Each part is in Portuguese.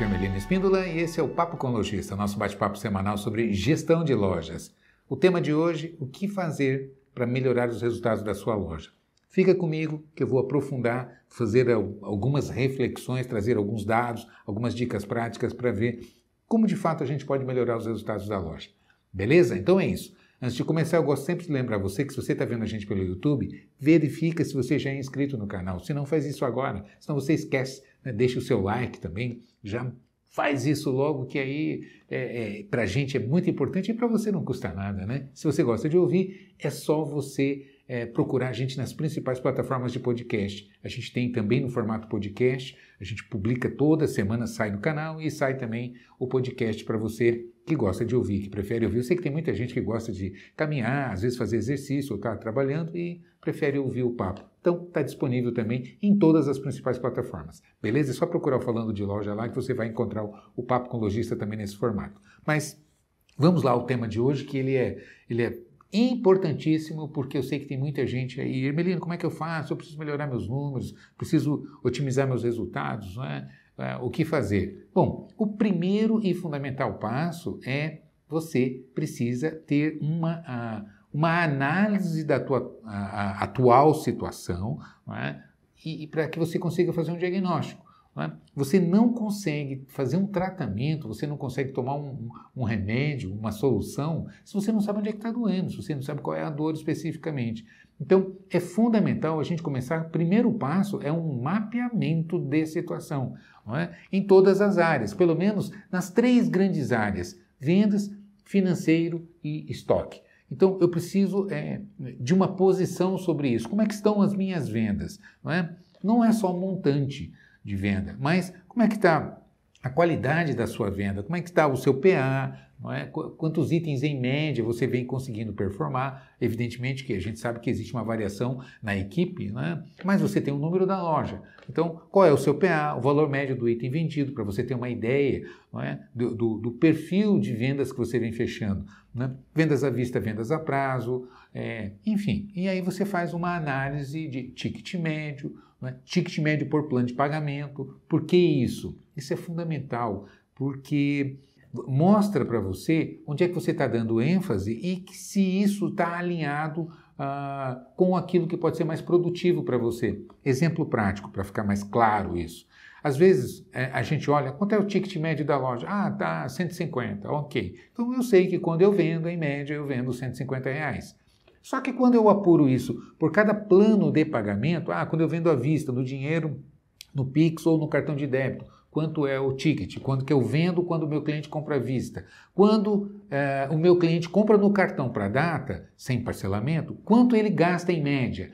aqui é Melina Espíndola e esse é o Papo com Lojista, nosso bate-papo semanal sobre gestão de lojas. O tema de hoje, o que fazer para melhorar os resultados da sua loja. Fica comigo que eu vou aprofundar, fazer algumas reflexões, trazer alguns dados, algumas dicas práticas para ver como de fato a gente pode melhorar os resultados da loja. Beleza? Então é isso. Antes de começar, eu gosto sempre de lembrar você que se você está vendo a gente pelo YouTube, verifica se você já é inscrito no canal. Se não, faz isso agora, senão você esquece. Né? Deixa o seu like também, já faz isso logo, que aí é, é, para a gente é muito importante e para você não custa nada, né? Se você gosta de ouvir, é só você é, procurar a gente nas principais plataformas de podcast. A gente tem também no formato podcast, a gente publica toda semana, sai no canal e sai também o podcast para você que gosta de ouvir, que prefere ouvir. Eu sei que tem muita gente que gosta de caminhar, às vezes fazer exercício ou estar tá trabalhando e prefere ouvir o papo. Então está disponível também em todas as principais plataformas. Beleza? É só procurar Falando de Loja lá que você vai encontrar o, o Papo com Lojista também nesse formato. Mas vamos lá ao tema de hoje, que ele é, ele é importantíssimo, porque eu sei que tem muita gente aí, Ermelino, como é que eu faço? Eu preciso melhorar meus números, preciso otimizar meus resultados, não é? É o que fazer? Bom, o primeiro e fundamental passo é você precisa ter uma, uma análise da tua atual situação é? e, e para que você consiga fazer um diagnóstico. É? Você não consegue fazer um tratamento, você não consegue tomar um, um remédio, uma solução, se você não sabe onde é que está doendo, se você não sabe qual é a dor especificamente. Então, é fundamental a gente começar. O primeiro passo é um mapeamento de situação, é? em todas as áreas, pelo menos nas três grandes áreas: vendas, financeiro e estoque. Então, eu preciso é, de uma posição sobre isso. Como é que estão as minhas vendas? Não é, não é só montante de venda, mas como é que está a qualidade da sua venda, como é que está o seu PA, é? quantos itens em média você vem conseguindo performar. Evidentemente que a gente sabe que existe uma variação na equipe, é? mas você tem o um número da loja. Então, qual é o seu PA, o valor médio do item vendido, para você ter uma ideia é? do, do, do, perfil de vendas que você vem fechando. É? Vendas à vista, vendas a prazo, é, enfim. E aí você faz uma análise de ticket médio, é? ticket médio por plano de pagamento. Por que isso? Isso é fundamental, porque mostra para você onde é que você está dando ênfase e se isso está alinhado ah, com aquilo que pode ser mais produtivo para você. Exemplo prático, para ficar mais claro isso. Às vezes é, a gente olha, quanto é o ticket médio da loja? Ah, tá 150, ok. Então eu sei que quando eu vendo, em média, eu vendo 150 reais. Só que quando eu apuro isso por cada plano de pagamento, ah, quando eu vendo à vista, no dinheiro, no Pix ou no cartão de débito, quanto é o ticket, quanto que eu vendo quando o meu cliente compra à vista, quando é, o meu cliente compra no cartão para data, sem parcelamento, quanto ele gasta em média.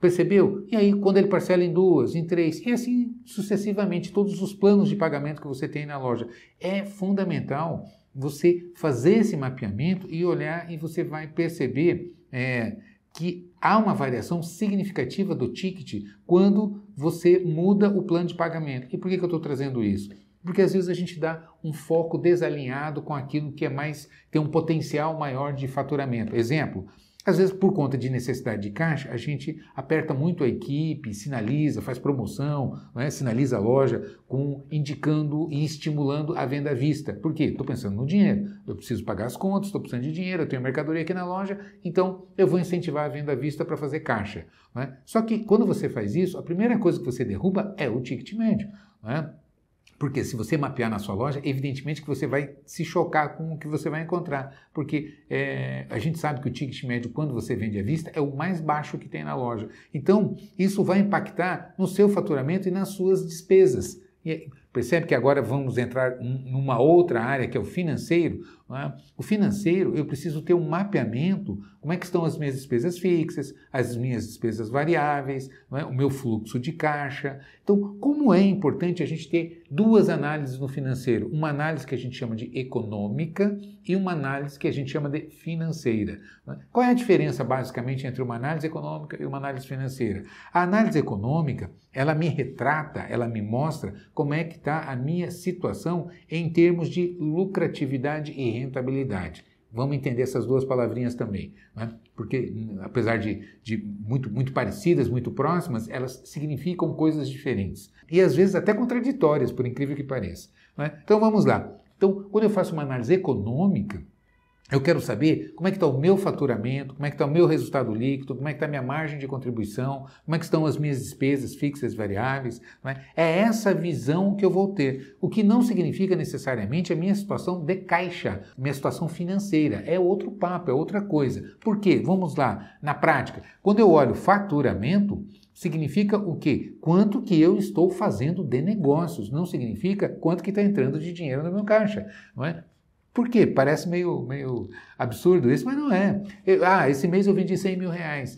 Percebeu? E aí, quando ele parcela em duas, em três, e assim sucessivamente, todos os planos de pagamento que você tem na loja. É fundamental você fazer esse mapeamento e olhar e você vai perceber é, que há uma variação significativa do ticket quando você muda o plano de pagamento. E por que, que eu estou trazendo isso? Porque às vezes a gente dá um foco desalinhado com aquilo que é mais tem um potencial maior de faturamento. Exemplo, às vezes, por conta de necessidade de caixa, a gente aperta muito a equipe, sinaliza, faz promoção, é? sinaliza a loja, com, indicando e estimulando a venda à vista. Por quê? Estou pensando no dinheiro. Eu preciso pagar as contas, estou precisando de dinheiro, eu tenho mercadoria aqui na loja, então eu vou incentivar a venda à vista para fazer caixa. É? Só que quando você faz isso, a primeira coisa que você derruba é o ticket médio. É? Porque se você mapear na sua loja, evidentemente que você vai se chocar com o que você vai encontrar. Porque é, a gente sabe que o ticket médio, quando você vende à vista, é o mais baixo que tem na loja. Então, isso vai impactar no seu faturamento e nas suas despesas. E percebe que agora vamos entrar numa outra área que é o financeiro. É? O financeiro, eu preciso ter um mapeamento, como é que estão as minhas despesas fixas, as minhas despesas variáveis, é? o meu fluxo de caixa. Então, como é importante a gente ter duas análises no financeiro? Uma análise que a gente chama de econômica e uma análise que a gente chama de financeira. É? Qual é a diferença, basicamente, entre uma análise econômica e uma análise financeira? A análise econômica, ela me retrata, ela me mostra como é que está a minha situação em termos de lucratividade e rentabilidade. Vamos entender essas duas palavrinhas também. Né? porque apesar de, de muito, muito parecidas, muito próximas, elas significam coisas diferentes. E às vezes até contraditórias, por incrível que pareça. Né? Então vamos lá. Então, quando eu faço uma análise econômica, eu quero saber como é que está o meu faturamento, como é que está o meu resultado líquido, como é que está a minha margem de contribuição, como é que estão as minhas despesas fixas e variáveis. É? é? essa visão que eu vou ter, o que não significa necessariamente a minha situação de caixa, minha situação financeira. É outro papo, é outra coisa. Por quê? Vamos lá, na prática, quando eu olho faturamento, significa o quê? Quanto que eu estou fazendo de negócios, não significa quanto que está entrando de dinheiro no meu caixa. Não é? Por quê? Parece meio, meio absurdo isso, mas não é. Eu, ah, esse mês eu vendi 100 mil reais.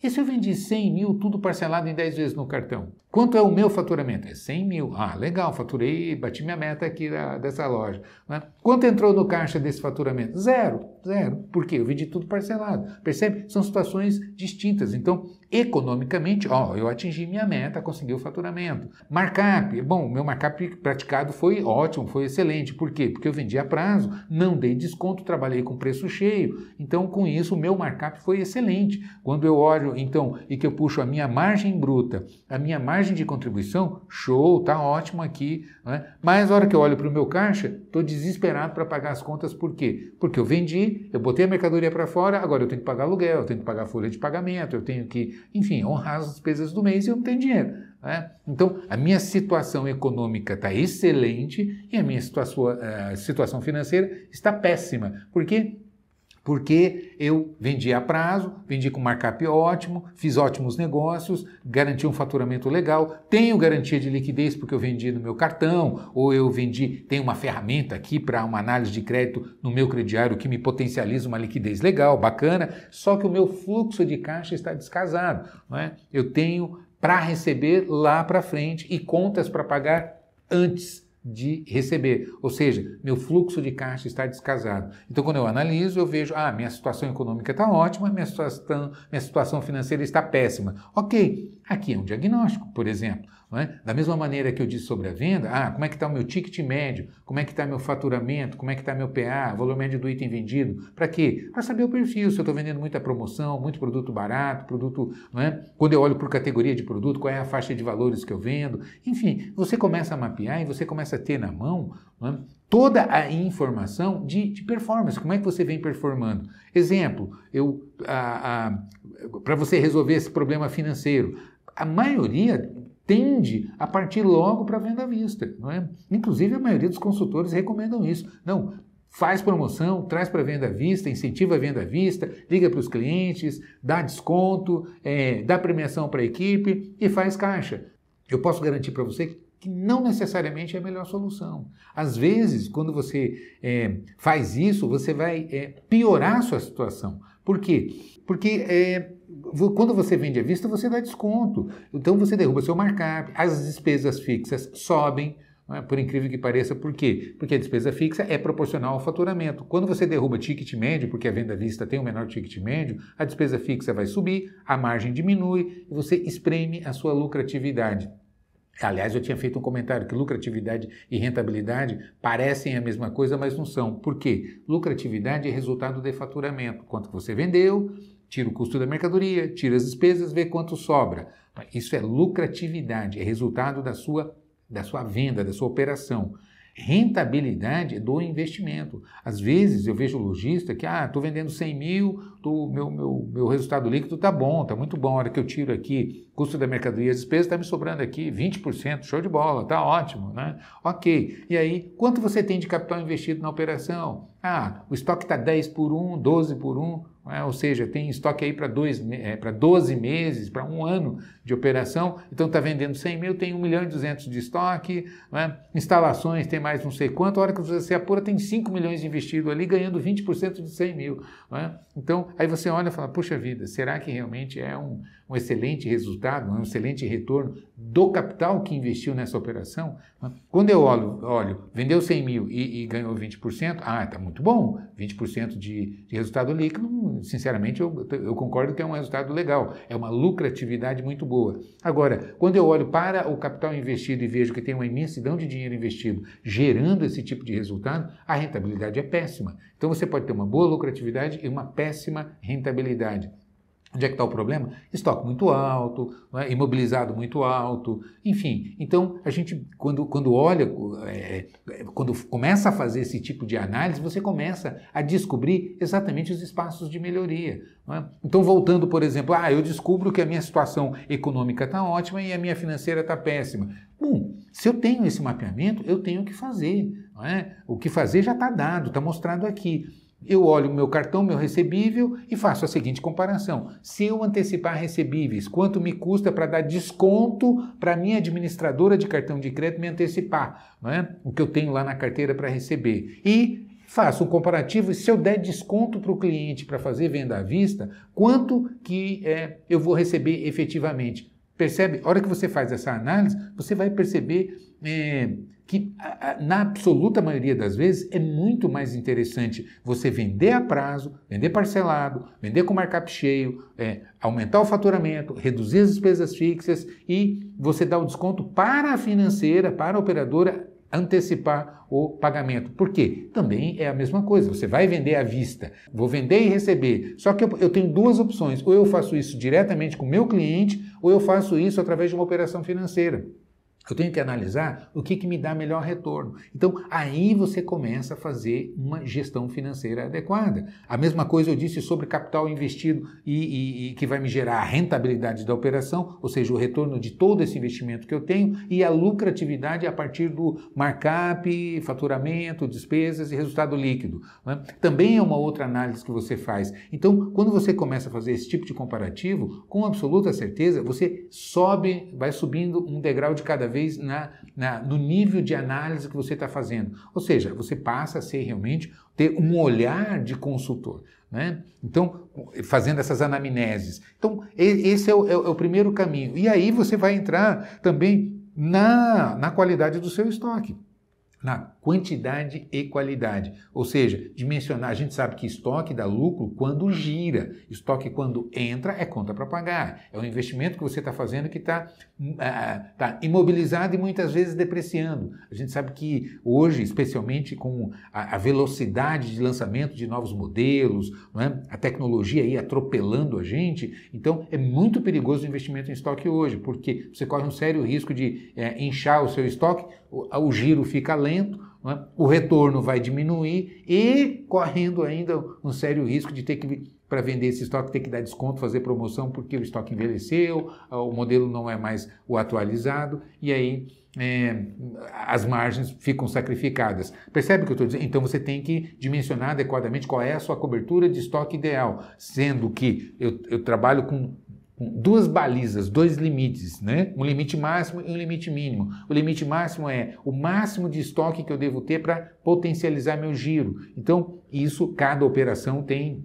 E se eu vendi 100 mil, tudo parcelado em 10 vezes no cartão? Quanto é o meu faturamento? É 100 mil. Ah, legal, faturei, bati minha meta aqui da, dessa loja. Né? Quanto entrou no caixa desse faturamento? Zero, zero. Por quê? Eu vendi tudo parcelado. Percebe? São situações distintas. Então, economicamente, ó, eu atingi minha meta, consegui o faturamento. Markup, bom, meu markup praticado foi ótimo, foi excelente. Por quê? Porque eu vendi a prazo, não dei desconto, trabalhei com preço cheio. Então, com isso, o meu markup foi excelente. Quando eu olho, então, e que eu puxo a minha margem bruta, a minha margem de contribuição, show, tá ótimo aqui. Né? Mas a hora que eu olho para o meu caixa, estou desesperado para pagar as contas. Por quê? Porque eu vendi, eu botei a mercadoria para fora, agora eu tenho que pagar aluguel, eu tenho que pagar folha de pagamento, eu tenho que enfim, honrar as despesas do mês e eu não tenho dinheiro. Né? Então, a minha situação econômica está excelente e a minha situação, a situação financeira está péssima. Por quê? Porque eu vendi a prazo, vendi com markup ótimo, fiz ótimos negócios, garanti um faturamento legal, tenho garantia de liquidez porque eu vendi no meu cartão, ou eu vendi, tenho uma ferramenta aqui para uma análise de crédito no meu crediário que me potencializa uma liquidez legal, bacana, só que o meu fluxo de caixa está descasado. Não é? Eu tenho para receber lá para frente e contas para pagar antes de receber, ou seja, meu fluxo de caixa está descasado. Então, quando eu analiso, eu vejo, ah, minha situação econômica está ótima, minha situação, minha situação financeira está péssima. Ok, aqui é um diagnóstico, por exemplo. É? Da mesma maneira que eu disse sobre a venda, ah, como é que está o meu ticket médio, como é que está meu faturamento, como é que está meu PA, valor médio do item vendido. Para quê? Para saber o perfil, se eu estou vendendo muita promoção, muito produto barato, produto. É? Quando eu olho por categoria de produto, qual é a faixa de valores que eu vendo. Enfim, você começa a mapear e você começa a ter na mão é? toda a informação de, de, performance, como é que você vem performando. Exemplo, eu para você resolver esse problema financeiro, a maioria tende a partir logo para a venda à vista. Não é? Inclusive, a maioria dos consultores recomendam isso. Não, faz promoção, traz para venda à vista, incentiva a venda à vista, liga para os clientes, dá desconto, é, dá premiação para a equipe e faz caixa. Eu posso garantir para você que não necessariamente é a melhor solução. Às vezes, quando você é, faz isso, você vai é, piorar a sua situação. Por quê? Porque é, quando você vende à vista, você dá desconto. Então você derruba seu markup, as despesas fixas sobem, é? por incrível que pareça. Por quê? Porque a despesa fixa é proporcional ao faturamento. Quando você derruba ticket médio, porque a venda à vista tem um menor ticket médio, a despesa fixa vai subir, a margem diminui e você espreme a sua lucratividade. Aliás, eu tinha feito um comentário que lucratividade e rentabilidade parecem a mesma coisa, mas não são. Por quê? Lucratividade é resultado de faturamento. Quanto você vendeu, tira o custo da mercadoria, tira as despesas, vê quanto sobra. Isso é lucratividade, é resultado da sua, da sua venda, da sua operação. Rentabilidade do investimento. Às vezes eu vejo lojista que, ah, estou vendendo 100 mil, tô, meu, meu, meu resultado líquido está bom, está muito bom. A hora que eu tiro aqui custo da mercadoria, as despesas, está me sobrando aqui 20%, show de bola, está ótimo, né? Ok. E aí, quanto você tem de capital investido na operação? Ah, o estoque está 10 por 1, 12 por 1. É? ou seja, tem estoque aí para é, 12 meses, para um ano de operação, então está vendendo 100 mil, tem 1 milhão e 200 de estoque, é? instalações tem mais não sei quanto, a hora que você apura tem 5 milhões investido ali, ganhando 20% de 100 mil. É? Então, aí você olha e fala, puxa vida, será que realmente é um, um excelente resultado, um excelente retorno do capital que investiu nessa operação? Quando eu olho, olho vendeu 100 mil e, e ganhou 20%, ah, está muito bom, 20% de, de resultado líquido sinceramente, eu, eu concordo que é um resultado legal, é uma lucratividade muito boa. Agora, quando eu olho para o capital investido e vejo que tem uma imensidão de dinheiro investido gerando esse tipo de resultado, a rentabilidade é péssima. Então você pode ter uma boa lucratividade e uma péssima rentabilidade. Onde é que está o problema? Estoque muito alto, é? imobilizado muito alto, enfim. Então, a gente, quando, quando olha, é, quando começa a fazer esse tipo de análise, você começa a descobrir exatamente os espaços de melhoria. É? Então, voltando, por exemplo, ah, eu descubro que a minha situação econômica está ótima e a minha financeira está péssima. Bom, se eu tenho esse mapeamento, eu tenho o que fazer. É? O que fazer já está dado, está mostrado aqui. Eu olho o meu cartão, meu recebível e faço a seguinte comparação. Se eu antecipar recebíveis, quanto me custa para dar desconto para minha administradora de cartão de crédito me antecipar é? o que eu tenho lá na carteira para receber? E faço um comparativo e se eu der desconto para o cliente para fazer venda à vista, quanto que é, eu vou receber efetivamente? Percebe? A hora que você faz essa análise, você vai perceber é, que na absoluta maioria das vezes é muito mais interessante você vender a prazo, vender parcelado, vender com markup cheio, é, aumentar o faturamento, reduzir as despesas fixas e você dar o desconto para a financeira, para a operadora antecipar o pagamento. Por quê? Também é a mesma coisa. Você vai vender à vista, vou vender e receber. Só que eu, eu tenho duas opções: ou eu faço isso diretamente com o meu cliente, ou eu faço isso através de uma operação financeira. Eu tenho que analisar o que, que me dá melhor retorno. Então, aí você começa a fazer uma gestão financeira adequada. A mesma coisa eu disse sobre capital investido e, e, e, que vai me gerar a rentabilidade da operação, ou seja, o retorno de todo esse investimento que eu tenho e a lucratividade a partir do markup, faturamento, despesas e resultado líquido. Né? Também é uma outra análise que você faz. Então, quando você começa a fazer esse tipo de comparativo, com absoluta certeza, você sobe, vai subindo um degrau de cada vez na, na, no nível de análise que você está fazendo. Ou seja, você passa a ser realmente, ter um olhar de consultor. Né? Então, fazendo essas anamneses. Então, esse é o, é o, primeiro caminho. E aí você vai entrar também na, na qualidade do seu estoque na quantidade e qualidade. Ou seja, dimensionar, a gente sabe que estoque dá lucro quando gira, estoque quando entra é conta para pagar. É um investimento que você está fazendo que está uh, tá imobilizado e muitas vezes depreciando. A gente sabe que hoje, especialmente com a, a velocidade de lançamento de novos modelos, é? a tecnologia aí atropelando a gente, então é muito perigoso o investimento em estoque hoje, porque você corre um sério risco de é, inchar o seu estoque, o, o giro fica lento, é? o retorno vai diminuir e correndo ainda um sério risco de ter que, para vender esse estoque, ter que dar desconto, fazer promoção porque o estoque envelheceu, o modelo não é mais o atualizado e aí é, as margens ficam sacrificadas. Percebe o que eu estou dizendo? Então você tem que dimensionar adequadamente qual é a sua cobertura de estoque ideal, sendo que eu, eu trabalho com duas balizas, dois limites, né? Um limite máximo e um limite mínimo. O limite máximo é o máximo de estoque que eu devo ter para potencializar meu giro. Então, isso cada operação tem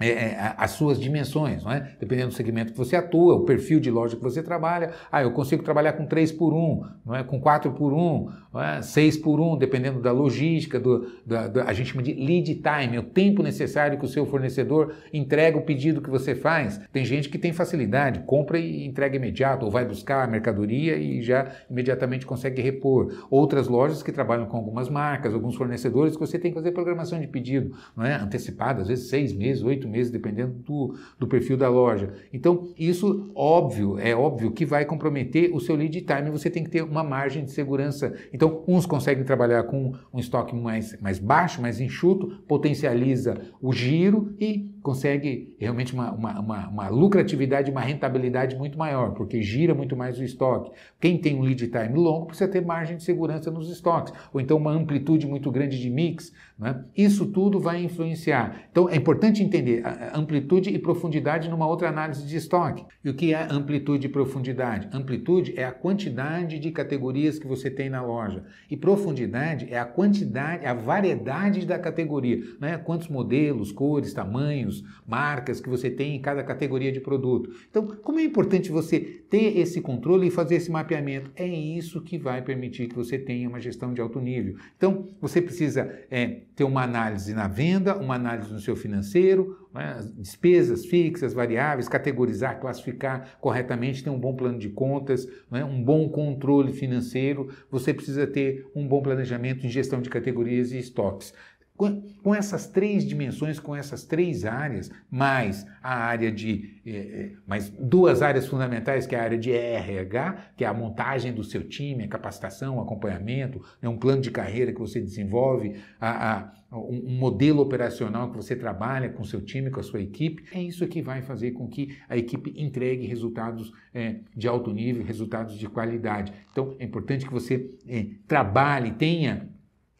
é, é, as suas dimensões, não é? dependendo do segmento que você atua, o perfil de loja que você trabalha. Ah, eu consigo trabalhar com 3 por 1, não é? com 4 por 1, não é? 6 por 1, dependendo da logística, do, da, da, a gente chama de lead time, o tempo necessário que o seu fornecedor entrega o pedido que você faz. Tem gente que tem facilidade, compra e entrega imediato, ou vai buscar a mercadoria e já imediatamente consegue repor. Outras lojas que trabalham com algumas marcas, alguns fornecedores que você tem que fazer programação de pedido, não é? antecipada, às vezes 6 meses, 8 oito meses, dependendo do, do perfil da loja. Então, isso, óbvio, é óbvio que vai comprometer o seu lead time, você tem que ter uma margem de segurança. Então, uns conseguem trabalhar com um estoque mais, mais baixo, mais enxuto, potencializa o giro e consegue realmente uma, uma, uma, uma, lucratividade, uma rentabilidade muito maior, porque gira muito mais o estoque. Quem tem um lead time longo precisa ter margem de segurança nos estoques, ou então uma amplitude muito grande de mix. Né? Isso tudo vai influenciar. Então é importante entender amplitude e profundidade numa outra análise de estoque. E o que é amplitude e profundidade? Amplitude é a quantidade de categorias que você tem na loja, e profundidade é a quantidade, a variedade da categoria, né? quantos modelos, cores, tamanhos ganhos, marcas que você tem em cada categoria de produto. Então, como é importante você ter esse controle e fazer esse mapeamento? É isso que vai permitir que você tenha uma gestão de alto nível. Então, você precisa é, ter uma análise na venda, uma análise no seu financeiro, né, despesas fixas, variáveis, categorizar, classificar corretamente, ter um bom plano de contas, né, um bom controle financeiro. Você precisa ter um bom planejamento em gestão de categorias e estoques. Com, essas três dimensões, com essas três áreas, mais a área de. Eh, mais duas áreas fundamentais, que é a área de RH, que é a montagem do seu time, a capacitação, o acompanhamento, né, um plano de carreira que você desenvolve, a, a, um, modelo operacional que você trabalha com o seu time, com a sua equipe. É isso que vai fazer com que a equipe entregue resultados eh, de alto nível, resultados de qualidade. Então, é importante que você eh, trabalhe, tenha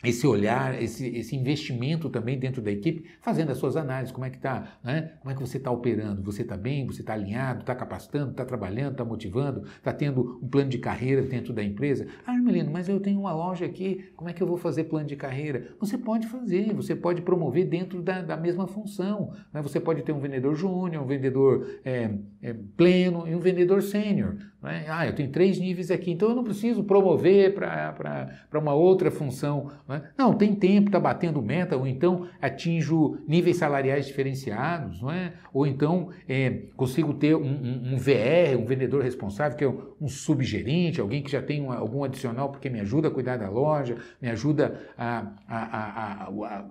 esse olhar, esse, esse investimento também dentro da equipe, fazendo as suas análises, como é que está, né? como é que você está operando, você está bem, você está alinhado, está capacitando, está trabalhando, está motivando, está tendo um plano de carreira dentro da empresa. Ah, Melino, mas eu tenho uma loja aqui, como é que eu vou fazer plano de carreira? Você pode fazer, você pode promover dentro da, da mesma função. Né? Você pode ter um vendedor júnior, um vendedor é, é, pleno e um vendedor sênior. Né? Ah, eu tenho três níveis aqui, então eu não preciso promover para uma outra função. Né? Né? Não, tem tempo, está batendo meta, ou então atinjo níveis salariais diferenciados, não é? ou então é, consigo ter um, um, um, VR, um vendedor responsável, que é um, subgerente, alguém que já tem um, algum adicional porque me ajuda a cuidar da loja, me ajuda a, a, a, a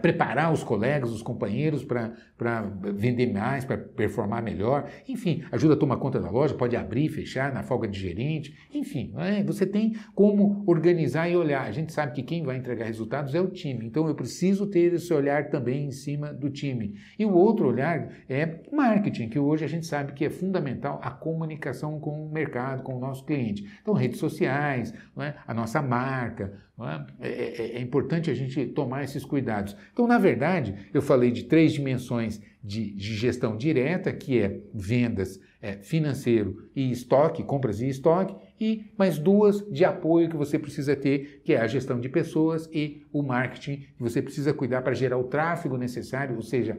preparar os colegas, os companheiros para vender mais, para performar melhor. Enfim, ajuda a tomar conta da loja, pode abrir, fechar na folga de gerente. Enfim, é, você tem como organizar e olhar. A gente sabe que quem vai entregar resultados é o time, então eu preciso ter esse olhar também em cima do time. E o outro olhar é marketing, que hoje a gente sabe que é fundamental a comunicação com o mercado, com o nosso cliente. Então, redes sociais, é? a nossa marca, é? É, é? é, importante a gente tomar esses cuidados. Então, na verdade, eu falei de três dimensões de, de gestão direta, que é vendas, é, financeiro e estoque, compras e estoque, e mais duas de apoio que você precisa ter, que é a gestão de pessoas e o marketing, que você precisa cuidar para gerar o tráfego necessário, ou seja,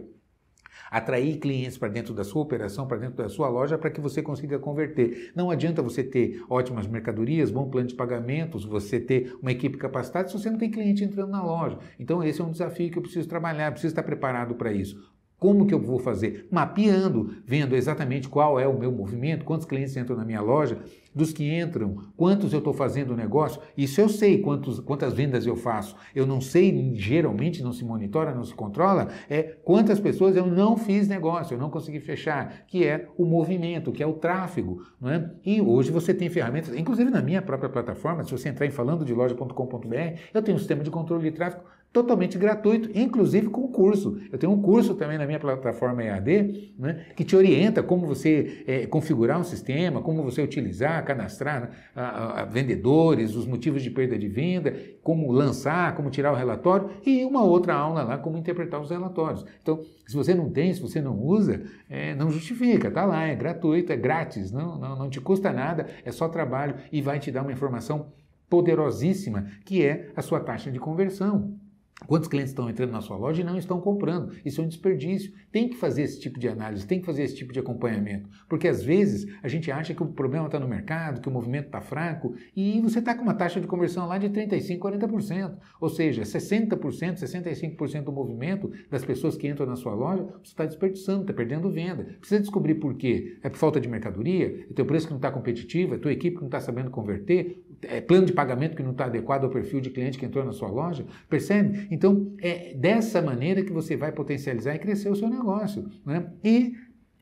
atrair clientes para dentro da sua operação, para dentro da sua loja, para que você consiga converter. Não adianta você ter ótimas mercadorias, bom plano de pagamentos, você ter uma equipe capacitada se você não tem cliente entrando na loja. Então, esse é um desafio que eu preciso trabalhar, preciso estar preparado para isso. Como que eu vou fazer? Mapeando, vendo exatamente qual é o meu movimento, quantos clientes entram na minha loja, dos que entram, quantos eu estou fazendo o negócio. Isso eu sei, quantos, quantas vendas eu faço. Eu não sei, geralmente não se monitora, não se controla, é quantas pessoas eu não fiz negócio, eu não consegui fechar, que é o movimento, que é o tráfego. Não é? E hoje você tem ferramentas, inclusive na minha própria plataforma, se você entrar em falando de loja.com.br, eu tenho um sistema de controle de tráfego totalmente gratuito, inclusive com curso. Eu tenho um curso também na minha plataforma EAD né, que te orienta como você é, configurar um sistema, como você utilizar, cadastrar né, a, a, vendedores, os motivos de perda de venda, como lançar, como tirar o relatório e uma outra aula lá, como interpretar os relatórios. Então, se você não tem, se você não usa, é, não justifica, tá lá, é gratuito, é grátis, não, não, não te custa nada, é só trabalho e vai te dar uma informação poderosíssima que é a sua taxa de conversão. Quantos clientes estão entrando na sua loja e não estão comprando? Isso é um desperdício. Tem que fazer esse tipo de análise, tem que fazer esse tipo de acompanhamento. Porque às vezes a gente acha que o problema está no mercado, que o movimento está fraco, e você está com uma taxa de conversão lá de 35%, 40%. Ou seja, 60%, 65% do movimento das pessoas que entram na sua loja, você está desperdiçando, está perdendo venda. Precisa descobrir por quê. É por falta de mercadoria? É teu preço que não está competitivo? É tua equipe que não está sabendo converter? É plano de pagamento que não está adequado ao perfil de cliente que entrou na sua loja? Percebe? Então, é dessa maneira que você vai potencializar e crescer o seu negócio. Né? E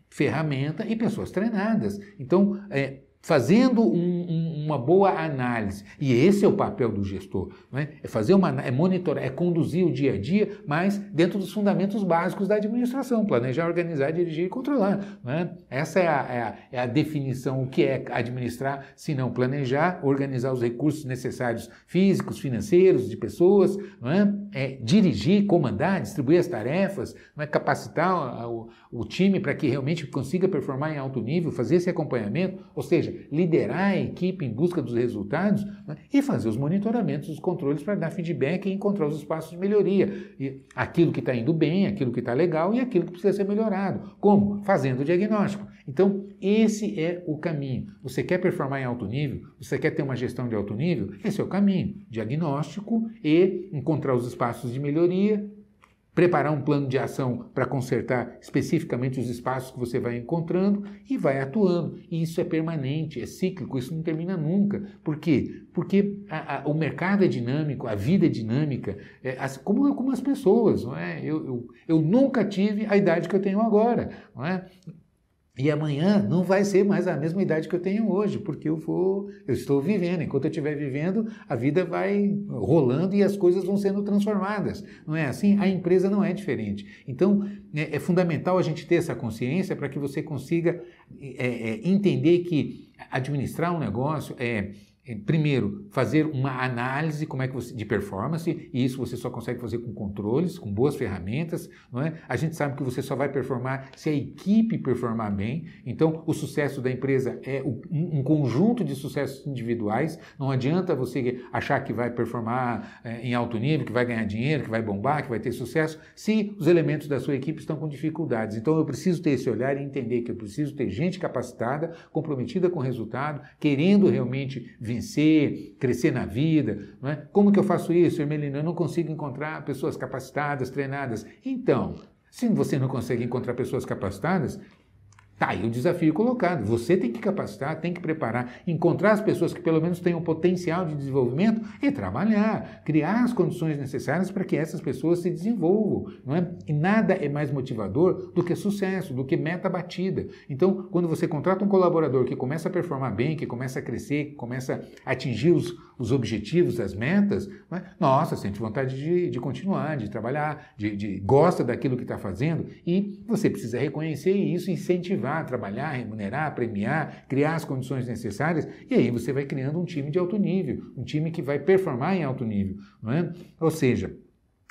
ferramenta e pessoas treinadas. Então, é, fazendo um, um, uma boa análise. E esse é o papel do gestor, né? é fazer uma, é monitorar, é conduzir o dia a dia, mas dentro dos fundamentos básicos da administração, planejar, organizar, dirigir e controlar. Né? Essa é a, é, a, é a, definição, o que é administrar, se não planejar, organizar os recursos necessários físicos, financeiros, de pessoas, né? é dirigir, comandar, distribuir as tarefas, né? capacitar o, o time para que realmente consiga performar em alto nível, fazer esse acompanhamento, ou seja, liderar a equipe em busca dos resultados né? e fazer os monitoramentos, os controles para dar feedback e encontrar os espaços de melhoria. E aquilo que está indo bem, aquilo que está legal e aquilo que precisa ser melhorado. Como? Fazendo o diagnóstico. Então, esse é o caminho. Você quer performar em alto nível? Você quer ter uma gestão de alto nível? Esse é o caminho. Diagnóstico e encontrar os espaços de melhoria, preparar um plano de ação para consertar especificamente os espaços que você vai encontrando e vai atuando. E isso é permanente, é cíclico, isso não termina nunca. Por quê? Porque a, a, o mercado é dinâmico, a vida é dinâmica, é, assim, como, como as pessoas. Não é? eu, eu, eu nunca tive a idade que eu tenho agora. Não é? E amanhã não vai ser mais a mesma idade que eu tenho hoje, porque eu vou, eu estou vivendo. Enquanto eu estiver vivendo, a vida vai rolando e as coisas vão sendo transformadas. Não é assim? A empresa não é diferente. Então, é, é fundamental a gente ter essa consciência para que você consiga é, é, entender que administrar um negócio é primeiro, fazer uma análise como é que você, de performance, e isso você só consegue fazer com controles, com boas ferramentas. Não é? A gente sabe que você só vai performar se a equipe performar bem. Então, o sucesso da empresa é um, conjunto de sucessos individuais. Não adianta você achar que vai performar é, em alto nível, que vai ganhar dinheiro, que vai bombar, que vai ter sucesso, se os elementos da sua equipe estão com dificuldades. Então, eu preciso ter esse olhar e entender que eu preciso ter gente capacitada, comprometida com o resultado, querendo realmente vir vencer, crescer na vida. Não é? Como que eu faço isso, Hermelina? Eu não consigo encontrar pessoas capacitadas, treinadas. Então, se você não consegue encontrar pessoas capacitadas, Tá aí o desafio colocado. Você tem que capacitar, tem que preparar, encontrar as pessoas que pelo menos tenham potencial de desenvolvimento e trabalhar, criar as condições necessárias para que essas pessoas se desenvolvam. Não é? E nada é mais motivador do que sucesso, do que meta batida. Então, quando você contrata um colaborador que começa a performar bem, que começa a crescer, que começa a atingir os, os objetivos, as metas, é? nossa, sente vontade de, de continuar, de trabalhar, de, de gosta daquilo que está fazendo e você precisa reconhecer isso e incentivar trabalhar, remunerar, premiar, criar as condições necessárias, e aí você vai criando um time de alto nível, um time que vai performar em alto nível. Não é? Ou seja,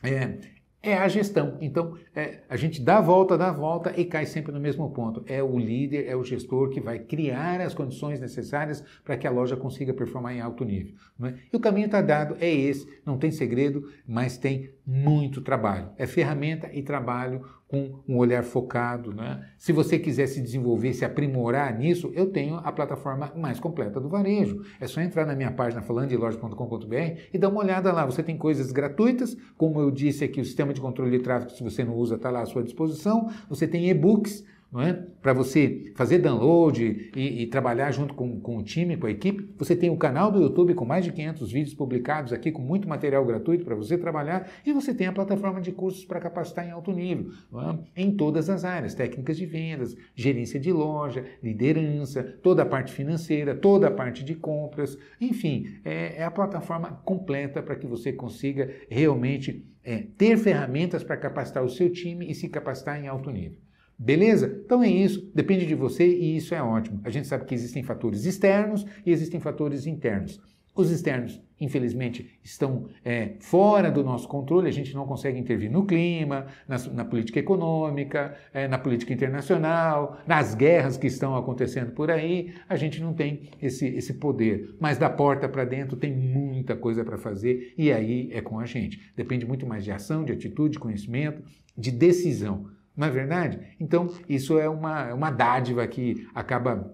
é, é a gestão. Então, é, a gente dá a volta, dá a volta e cai sempre no mesmo ponto. É o líder, é o gestor que vai criar as condições necessárias para que a loja consiga performar em alto nível. É? E o caminho está dado, é esse. Não tem segredo, mas tem muito trabalho. É ferramenta e trabalho com um olhar focado. Né? Se você quiser se desenvolver, se aprimorar nisso, eu tenho a plataforma mais completa do varejo. É só entrar na minha página falandeloja.com.br e dar uma olhada lá. Você tem coisas gratuitas, como eu disse aqui, o sistema de controle de tráfego, se você não usa, está lá à sua disposição. Você tem e-books não é? Para você fazer download e, e, trabalhar junto com, com o time, com a equipe. Você tem o canal do YouTube com mais de 500 vídeos publicados aqui, com muito material gratuito para você trabalhar. E você tem a plataforma de cursos para capacitar em alto nível, é? em todas as áreas: técnicas de vendas, gerência de loja, liderança, toda a parte financeira, toda a parte de compras. Enfim, é, é a plataforma completa para que você consiga realmente é, ter ferramentas para capacitar o seu time e se capacitar em alto nível. Beleza? Então é isso, depende de você e isso é ótimo. A gente sabe que existem fatores externos e existem fatores internos. Os externos, infelizmente, estão é, fora do nosso controle, a gente não consegue intervir no clima, na, na política econômica, é, na política internacional, nas guerras que estão acontecendo por aí, a gente não tem esse, esse poder. Mas da porta para dentro tem muita coisa para fazer e aí é com a gente. Depende muito mais de ação, de atitude, de conhecimento, de decisão. Não é verdade? Então, isso é uma, é uma dádiva que acaba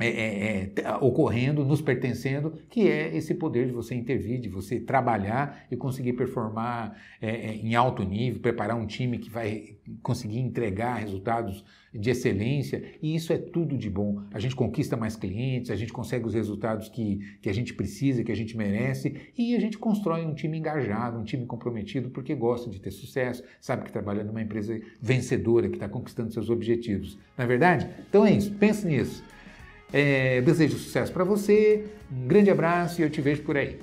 é, é, é, ocorrendo, nos pertencendo, que é esse poder de você intervir, de você trabalhar e conseguir performar é, é, em alto nível, preparar um time que vai conseguir entregar resultados de excelência, e isso é tudo de bom. A gente conquista mais clientes, a gente consegue os resultados que, que a gente precisa, que a gente merece, e a gente constrói um time engajado, um time comprometido, porque gosta de ter sucesso, sabe que trabalha numa empresa vencedora, que está conquistando seus objetivos. Não é verdade? Então é isso, pense nisso. É, desejo sucesso para você, um grande abraço e eu te vejo por aí.